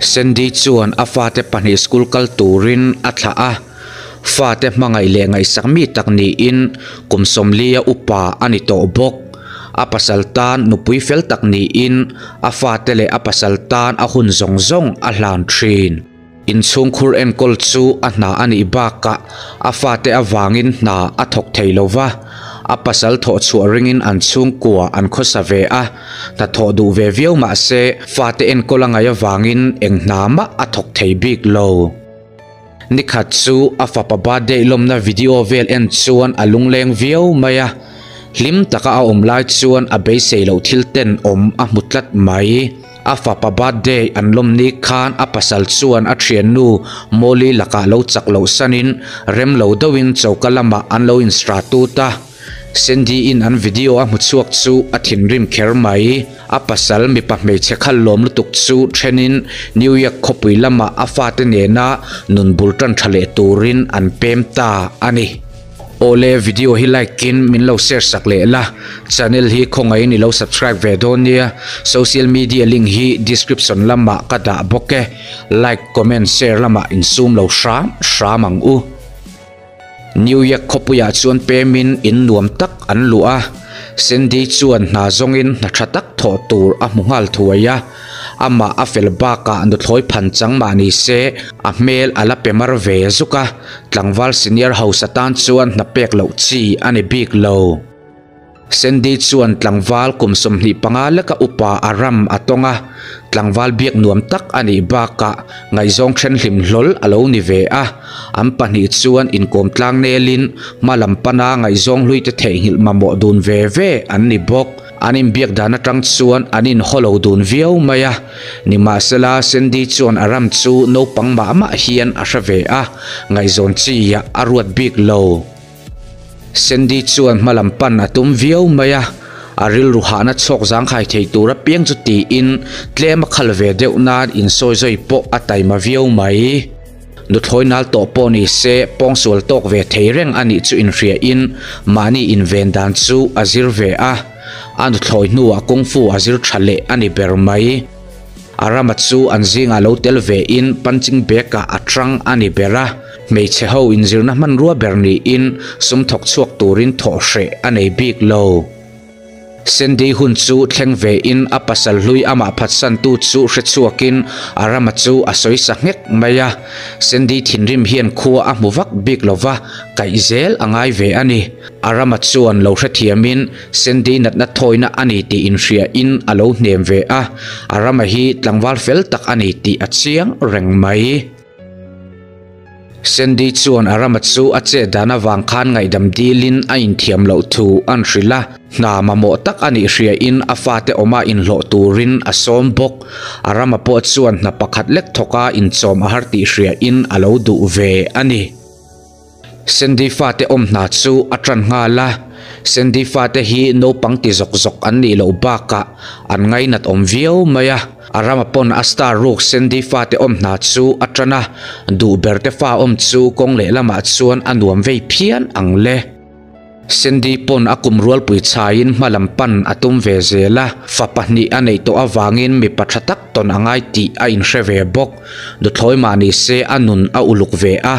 sendi chuan a fa te pahnih school kal turin a thla a. Fa te hmangai le ngai sak mi tak ni in kumsom upa ani to bok a pasaltan nupui fel tak ni in a fa te le a pasaltan a hun zong zong a hlan thin in chung khur en chu a hna ani baka a fa te awangin hna a thok theilova a pasal tho chu ringin an chung kwa an kho sa ve a. Ta tho du ve viau ma se fa te en kolanga ya wangin eng na ma a thok thei big lo. Ni nikhat chu a fa pa ba de lom na video vel en chuan alung leng viau maya hlim taka a om lai chuan a be sei lo thil ten om a mutlat mai. A fa pa ba de an lom ni khan a pasal chuan a thian nu. Moli laka lo chak lo sanin, rem lo dawin chokalama an lo in stratu ta sendi in an video a muchuak chu a thin rim kher mai. A pasal mi pa me che khal lom lutuk chu thenin new York khopui lama a fa te ne na nun bul tan thale turin an pem ta ani. Ole video hi like kin, min lo share sak le la. Channel hi khongai ni lo subscribe ve don nia social media link hi description lama kada boke. Like, comment, share lama in zoom lo sha sha mang u. New York khopuya chuan pemin in nuam tak an lua sendi chuan na zongin na thatak tho tur a mungal thuaya ama a fel baka an thloi phan chang mani se. A mel ala pemar ve zuka tlangwal senior house atan chuan na pek lo chi ani big low sendi chuan tlangwal kumsum hli panga leka upa aram atonga tlangwal biak nuam tak ani baka ngai zong then hlim hlol alo ni ve a. Am pahnih chuan inkom tlang nelin malam pana ngai zong lui te thei hil mamo dun ve ve. An ni bok. Anin biak dana tang chuan. Anin holo dun viau maya ni ma sala sendi chuan aram chu no pang ma hian a hra ve a. Ngai zon chi ya aruat big low sendi chuan malam pan à, atum viau maya aril à. à, ruhana chok zang khai thei tura piang chu ti in. Tlema khal ve deuh na in soi zoi po atai ma viau mai nu thloi nal to po ni se pong sul tok ve thei reng ani chu in ria in. Mani in ven dan chu azir ve a an thloi nu a kung fu azir thale ani ber mai arama chu an zinga lo tel ve in punching beka atrang ani bera mei che ho in zirna man ruwa berni in, sum thok chuak turin tho hre anei big low sendi hun chu thleng ve in a pasal hlui ama phat san tu chu hre chuakin arama chu a soi sa ngek maya sendi thinrim hian khuwa a muwak big lova kai zel angai ve ani arama chuan lo hre thiamin sendi nat na thoina ani ti in hria in alo hnem ve a. Arama hi tlangwal fel tak ani ti a chiang reng mai sendi chuan arama chu a che dana wang khan ngai dam dilin a in thiam lo thu an hrila na ma mo tak ani hria in a fa te oma in lo turin a som bok. Arama po chuan na pakhat lek thoka in chom a har ti hria in a lo du ve ani. Sendi fa te om na chu a tran nga la. Sendi fa te hi no pang ti zok zok an ni lo ba ka. An ngai nat om viau maya aramapon asta ruk sendi fa te om na chu atrana. Du berte fa om chu kong le lama chuan anuam vei phian ang le. Sendi pon akum rual pui chain malam pan atum ve zela. Fa pahni anei to awangin mi pathatak ton angai ti a in hreve bok. Du thloi mani se anun a uluk ve a.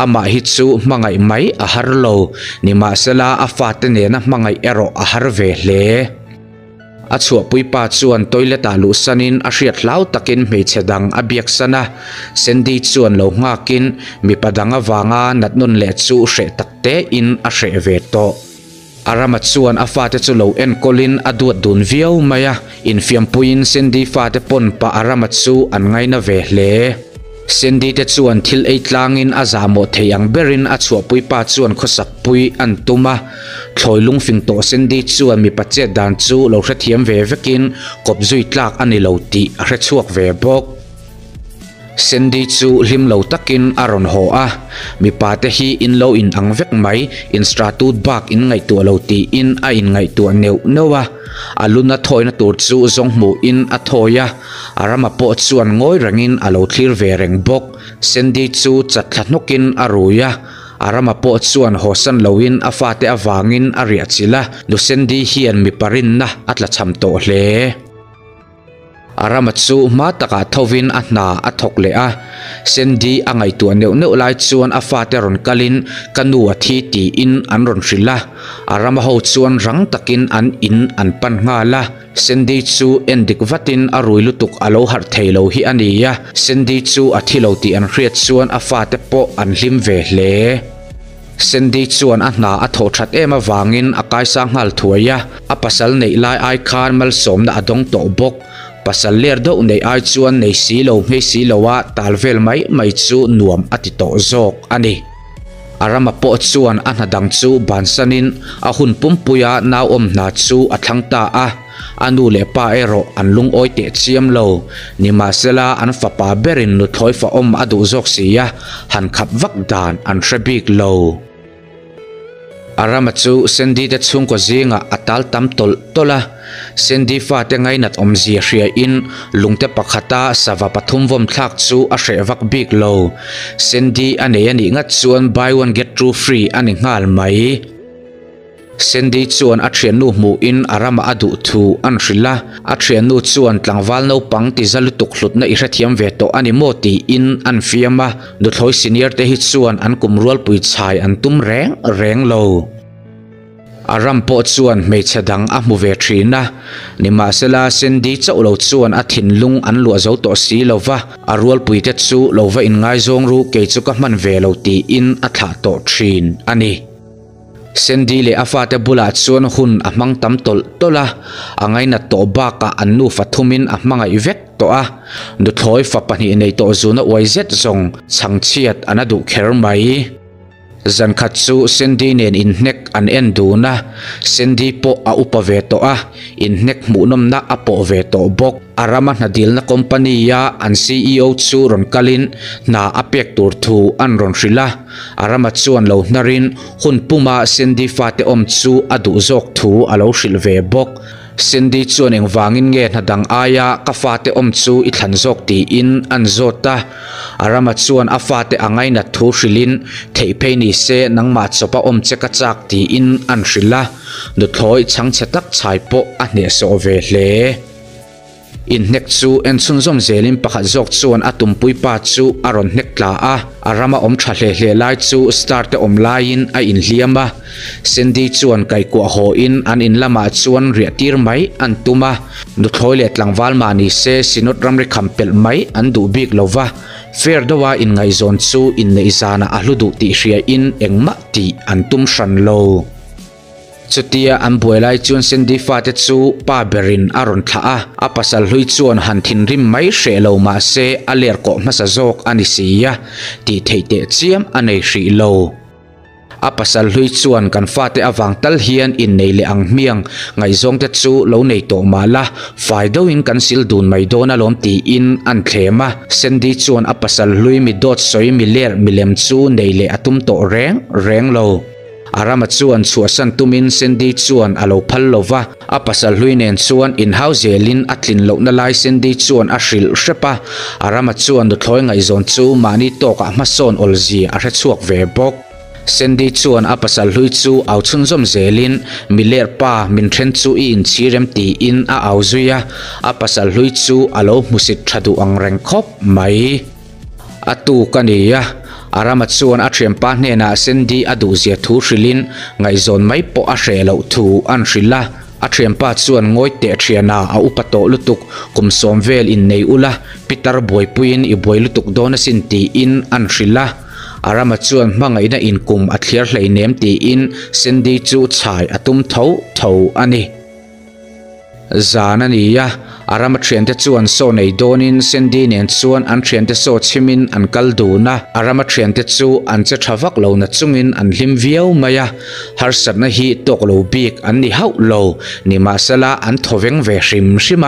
Ama hi chu mangai mai a harlo ni ma sela a fa te ne na mangai ero a har ve hle a chua pa chuan toilet a lu sanin a hriat takin hmeichhe dang a biak sana sendi chuan lo ngakin mi padanga wanga natnun le chu hre takte in a hre ve to arama chuan a chu lo en kolin dun viau maya. In fiam sendi fate pon pa arama chu an ngaina ve hle sendi te chuan thil ei tlangin a theiang berin a chua pui pa chuan khosak pui an tuma thloi fing to sendi chuan mi pache dan chu lo hra thiam ve vekin. Kop zui tlak ani lo ti a hre chuak ve bok sendi chu hlim lo takin aron ho a. Mi pa te hi in lo in ang vek mai, in stratut bak in ngai tu lo ti in a in ngai tu neu nowa aluna thoina tur chu zong mu in a thoya arama po chuan ngoi rangin alo thlir ve reng bok. Sendi chu chathlanukin aruya arama po chuan hosan loin afate awangin aria chila. Nu sendi hian mi parin na atla cham to hle. Arama chu ma taka thovin a hna a thok le a sendi angai tu neu neu lai chuan a fa te ron kalin kanu a thi ti in an ron hrila arama ho chuan rang takin an in an pan nga la sendi chu endik vatin a rui lutuk alo har theilo hi ania sendi chu a thilo ti an hriat chuan a fa te po an hlim ve hle sendi chuan a hna a tho that em awangin a kai sa ngal thuaya a pasal nei lai ai khan mal som na adong to bok pasal ler do nei ai chuan nei si lo me si lo talvel mai mai chu nuam ati to zok ani. Arama po chuan a hnadang chu bansanin a hun pumpuya na om na chu a thlangta a. Anu le pa ero an lung oi te chiam lo. Ni ma sela an fa pa berin nu thoi fa om adu zok sia han khap vak dan an thrabik lo. Arama chu sendi te chung ko zinga atal tam tol tola. Sendi fa te ngai nat om zia hria in lungte pakhata sawa pathum vom thlak chu a hre vak bik lo. Sendi ane ani nga chuan buy one get two free ani ngal mai sendi chuan a thian nu mu in arama adu thu an hrila a. Thian nu chuan tlangwal no pang ti zalu tuk hlut na i hrathiam ve to ani mo ti in an fiama nu thloi senior te hi chuan an kumrual pui chai an tum reng reng lo. Aram po chuan mei chadang a mu ve thina ni ma sela sendi chau lo chuan a thin lung an lua zo to si lova a rual pui te chu lova in ngai zong ru ke chu ka man ve lo ti in a tha to thin ani sendi le afa te bula chuan hun a mang tam tol tola. Angai na to ba ka annu fathumin a manga ivek to a nu thloi fa pani nei to, zuna, waizet, zong changchiat anadu kher mai zan khat chu sendi nen in hnek an en du na. Sendi po a upa ve to a. In hnek mu nom na a po ve to bok. Arama na dil na company ya an CEO chu ron kalin na apek tur thu an ron rila arama chuan lo narin hun puma sendi fa te om chu adu zok thu alo hril ve bok sendi chuan eng wangin nge na dang aya, ka fa te om chu i thlan zok ti in an zota arama chuan a fa te angai na thu hrilin thei pe ni se nang ma chopa om che ka chak ti in an hrila. Nu thloi chang chetak chai po a hne so ve hle. In hnek chu en chun zom zelin chuan a tumpui pa chu a ron hnek a. Arama om tha hle hle lai chu star te om lai in a in hliama sendi chuan kai kwa ho in an in lama chuan ria tir mai an tuma nu thloi le tlangwal ma ni se sinot ramri khampel mai an du bik lova fair dawa in ngai zon chu in nei zana a hludu ti hria in engma ti an tum hran lo chutia an buailai chuan sendi fa te chu pa berin aron tha a a pasal hlui chuan han thin rim mai hre lo ma se a ler ko masa zok ani sia ti theite chiam anei hri lo a pasal hlui chuan kan fa te awang tal hian in nei le ang miang ngai zong te chu lo nei to mala fai do in kan sil dun mai dona lom ti in an thlema sendi chuan a pasal hlui mi dot soi mi ler mi lem chu nei le atum to reng reng lo Arama chuan chuasan tumin sendi chuan alo phal lova a pasal huinen chuan in house hauselin atlin lo na lai sendi chuan a hril hrepa arama chuan du thloi ngai zon chu mani tawk ma son olzi a hre chuak ve bok. Sendi chuan a pasal hlui chu au chun zom zelin miler pa min thren chu in chirem ti in a au zuya. A pasal hlui chu alo musit thadu ang reng khop mai atu kania. Aramachuan a thiam pa hne na sendi adu zia thu hrilin ngai zon mai po a hre lo thu an hrila a thiam pa chuan ngoi te thiana a upato lutuk. Kum som vel in nei ula. Pitar boy puin i boy lutuk dona sin ti in an hrila arama chuan hmangai na in kum a thlir hlei nem ti in. Sendi chu chhai atum tho tho ani. Zana aramacciente chuan sawnei dawnin sendinin chuan an thiante saw chimin an kal duna aramacciante chu an che thavak lona chungin an hlim viau maya harsatna hi toklo bik an ni hau lo ni masala an thoveng ve hrim hrim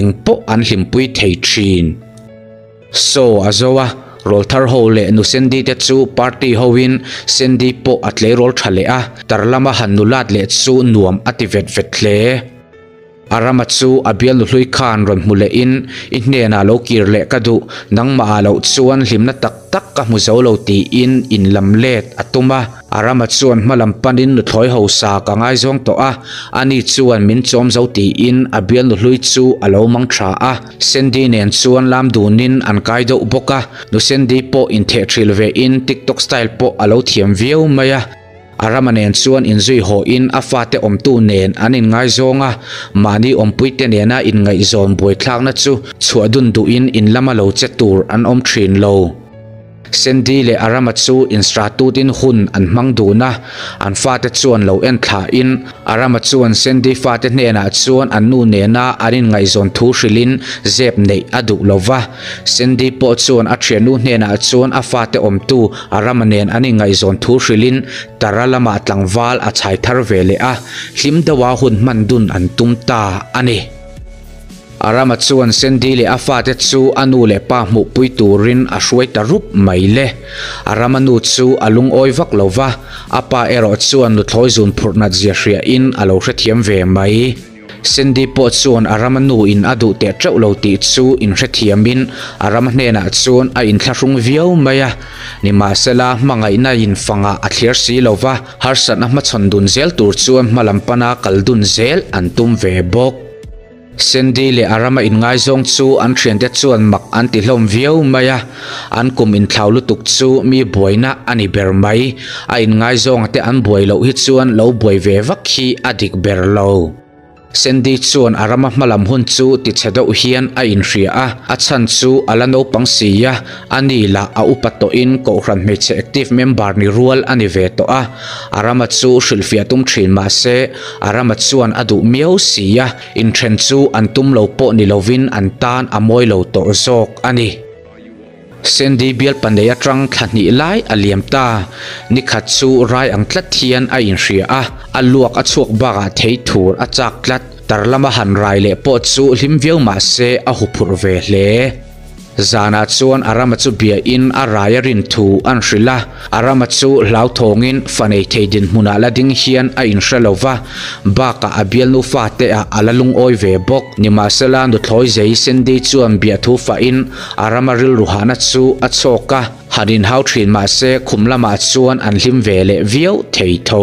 engpo an hlimpui thei thin so azowa rolthar ho le nu sendi te chu party hoin sendi po atle rol thale a tarlama hanulat le chu nuam ativet vet hle hle aramatsu abial hlui khan ron mule in in hne na lo kir le ka du nang ma alo chuan hlimna tak tak ka mu zo lo ti in in lam let atuma. Arama chuan malam panin nu thloi ho sa ka ngai zong to a. Ani chuan min chom zo ti in abial nu hlui chu alo mang tha a. Sendi nen chuan lam dunin an kai do boka nu sendi po in the thil ve in, tiktok style po alo thiam viau maya aramanen chuan in zui ho in, a fate om tu nen. Anin ngai zonga mani om puite nena, in ngai zon boi thlak na chu. Chuadun du in in lama lo che tur, an om thrin lo sendi le arama chu instra hun an mang du na an fate chuan lo en thla in. Arama chuan sendi fate hne na chuan an nu ne na arin ngai zon thu hrilin zep nei adu lova. Sendi po chuan a thian nu hne na chuan a fate om tu arama nen ani ngai zon thu hrilin taralama tlangwal a chai thar vele a. Hlim dawa hun mandun an tumta ani arama chuan sendi le afa te chu anu le pa mu pui turin a hruai ta rup mai le arama nu chu alung oi vak lova apa ero chuan nu thloi zun phurna zia hria in alo hre thiam ve mai. Sendi po chuan aramanu in adu te trau lo ti chu in. Hre thiamin aram hne na chuan a in thlahung viau maya ni ma sela mangai na in fanga a thlir si lova. Har san ma chhon dun zel tur chuan malampana kaldun zel an tum ve bok sendi le arama in ngai zong chu, an thian te chuan mak an ti hlom viau maya an kum in thlau lutuk chu, mi boina ani ber mai. A in ngai zong te an boi lo hi chuan, lo boi ve vak hi adik ber lo. sendei chuan a rama hmalam hun chu ti chhedeuh hian a inhria a a chan chu ala no pangsia ani la a upato in ko hran hmeichhe active member ni rual ani ve to a arama chu hrilfia tum thin ma se arama chuan adu miau sia in thren chu an tum lo po ni lovin an tan a mawi lo to zawk ani sendi bial pandeya trang thani lai aliam ta ni khat chu rai ang tlat thian a in hria a aluak a chuak baga thei thur a chak tlat tarlama han rai le po chu hlim viau ma se a hupur ve hle zana chuan arama chu bia in araya rin thu an hrila arama chu hlau thongin fanei theidin hmuna la ding hian a in hrelowa baka abial nu fa te a alalung oi ve bok. Ni ma sela nu thloi zei sendi chuan bia thu fa in. Arama ril ruhana chu a choka. Harin hau thrin ma se khumlama chuan an hlim ve le viau thei tho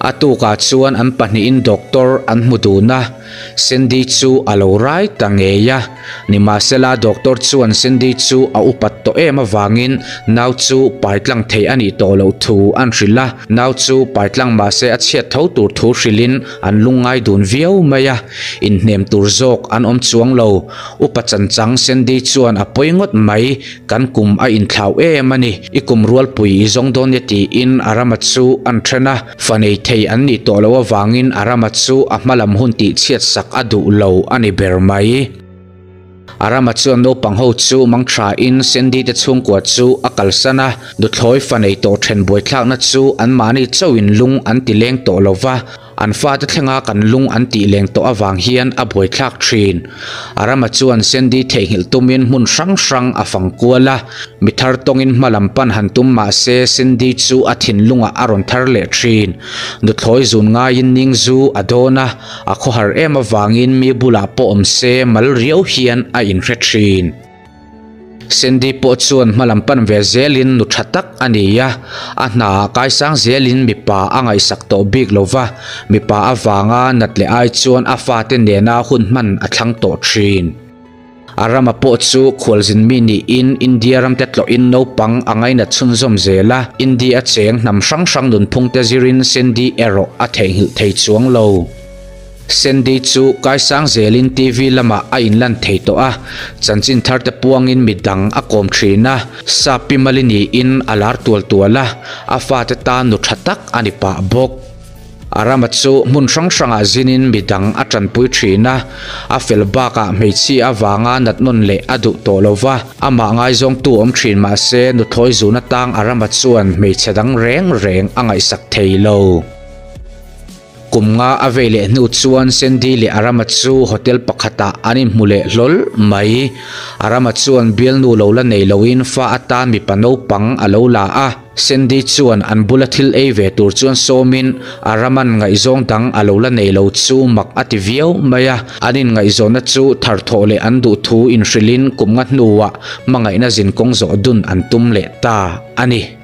atuka chuan an pahnihin doctor an hmutuna sendi chu alo rai tangeya. Ni masela doctor chuan sendi chu a upat to eh, em wangin nau chu paitlang thei ani to lo thu an rila. Nau chu paitlang ma se a chiat tho tur thu rilin, an lungai dun viau maya. In hnem tur zok, an om chuang lo upa chan chang sendi chuan a poingot mai, kan kum a in thlau em ani. Ikum rual pui zong don ti in arama chu an threna fanei thei an ni to lo wangin arama chu a hmalam hun ti chiat sak adu lo ani ber mai. Arama chuan no pang ho chu mang tha in sendi te chung kwa chu akal sana. Du thloi fanei to thren boi thlak na chu an mani chawin lung an ti leng to lova an fa te thlenga kan lung an ti leng to awang hian a boi thlak thin arama chuan sendi theihil tumin mun sang sang afang kuala mithar tongin malam pan han tum ma se sendi chu a thin lunga aron thar le thin nu thloi zun nga in ning zu adona a kho har em awangin mi bula po om se mal riau hian a in hre thin sendi po chuan hmalampan ve zelin nu thatak ania a hna kai sang zelin mipa angai sak to big lova mipa awanga natle ai chuan afa te nena hun man athlang to thin. Arama po chu khualzin mi ni in india ram te tlo in no pang angai na chun zom zela. India cheng nam sang sang nun phung te zirin sendi ero a thei hil thei chuang lo sendi chu, kai sang zelin tv lama a inlan theito a. Chanchin thar te puang in midang a kom thrina sapi malini in alar tual tuala a. Fa te ta nu thatak ani pa bok. Arama chu, mun sang sanga zinin midang a tran pui thrina a fel baka meichi awanga nat non le adu to lova ama ngai zong tu om thrin ma se nu thoi zuna tang arama chuan meichadang reng reng angai sak theilo lo kum nga avele nu chuan sendi le arama chu hotel pakhata, ani mule lol mai. Arama chuan bial nu lo la nei loin fa ata mi pano pang alo la a. Sendi chuan an bula thil ei ve tur chuan somin. Araman ngai zong dang alo la nei lo chu mak ati viau maya. Anin ngai zona chu thar tho le an du thu in hrilin kum nga hnuwa mangai na jin kong zo dun an tum le ta. Ani.